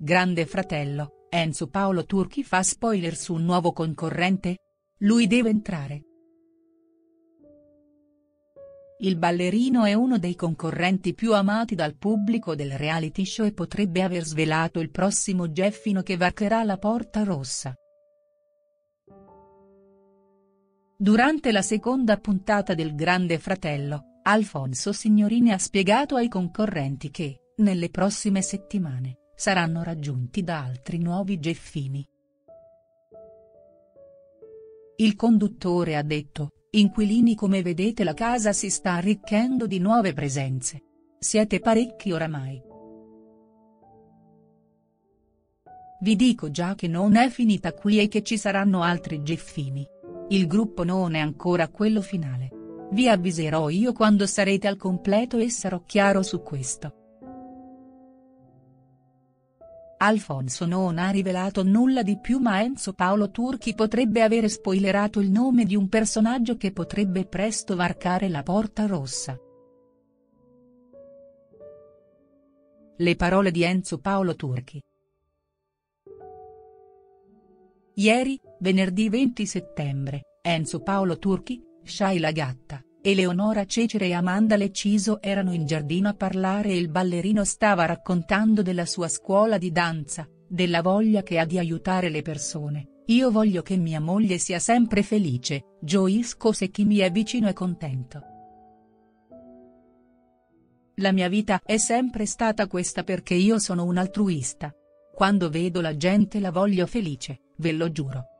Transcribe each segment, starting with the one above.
Grande fratello, Enzo Paolo Turchi fa spoiler su un nuovo concorrente? Lui deve entrare. Il ballerino è uno dei concorrenti più amati dal pubblico del reality show e potrebbe aver svelato il prossimo Geffino che varcherà la porta rossa. Durante la seconda puntata del Grande Fratello, Alfonso Signorini ha spiegato ai concorrenti che, nelle prossime settimane, saranno raggiunti da altri nuovi Geffini. Il conduttore ha detto, Inquilini come vedete la casa si sta arricchendo di nuove presenze. Siete parecchi oramai. Vi dico già che non è finita qui e che ci saranno altri Geffini. Il gruppo non è ancora quello finale. Vi avviserò io quando sarete al completo e sarò chiaro su questo. Alfonso non ha rivelato nulla di più ma Enzo Paolo Turchi potrebbe avere spoilerato il nome di un personaggio che potrebbe presto varcare la porta rossa. Le parole di Enzo Paolo Turchi. Ieri, venerdì 20 settembre, Enzo Paolo Turchi, Shaila Gatta, Eleonora Cecere e Amanda Leciso erano in giardino a parlare e il ballerino stava raccontando della sua scuola di danza, della voglia che ha di aiutare le persone, io voglio che mia moglie sia sempre felice, gioisco se chi mi è vicino è contento. La mia vita è sempre stata questa perché io sono un altruista. Quando vedo la gente la voglio felice, ve lo giuro.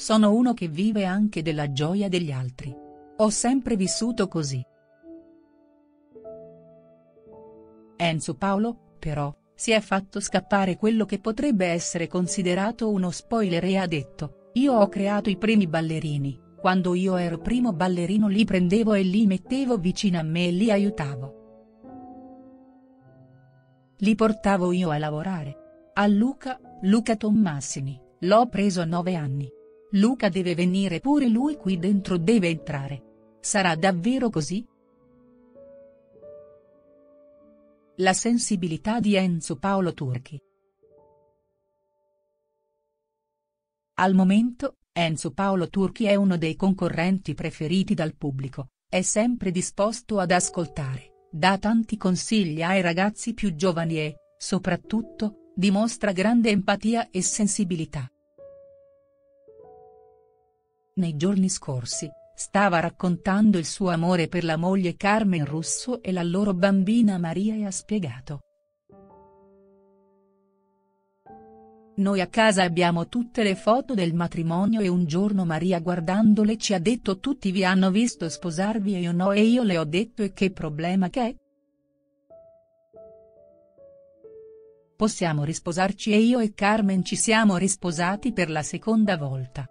Sono uno che vive anche della gioia degli altri. Ho sempre vissuto così. Enzo Paolo, però, si è fatto scappare quello che potrebbe essere considerato uno spoiler e ha detto, io ho creato i primi ballerini, quando io ero primo ballerino li prendevo e li mettevo vicino a me e li aiutavo. Li portavo io a lavorare. A Luca, Luca Tommasini, l'ho preso a nove anni. Luca deve venire pure lui qui dentro deve entrare. Sarà davvero così?. La sensibilità di Enzo Paolo Turchi. Al momento, Enzo Paolo Turchi è uno dei concorrenti preferiti dal pubblico, è sempre disposto ad ascoltare, dà tanti consigli ai ragazzi più giovani e, soprattutto, dimostra grande empatia e sensibilità. Nei giorni scorsi, stava raccontando il suo amore per la moglie Carmen Russo e la loro bambina Maria e ha spiegato. Noi a casa abbiamo tutte le foto del matrimonio e un giorno Maria guardandole ci ha detto tutti vi hanno visto sposarvi e io no e io le ho detto e che problema che è?. Possiamo risposarci e io e Carmen ci siamo risposati per la seconda volta.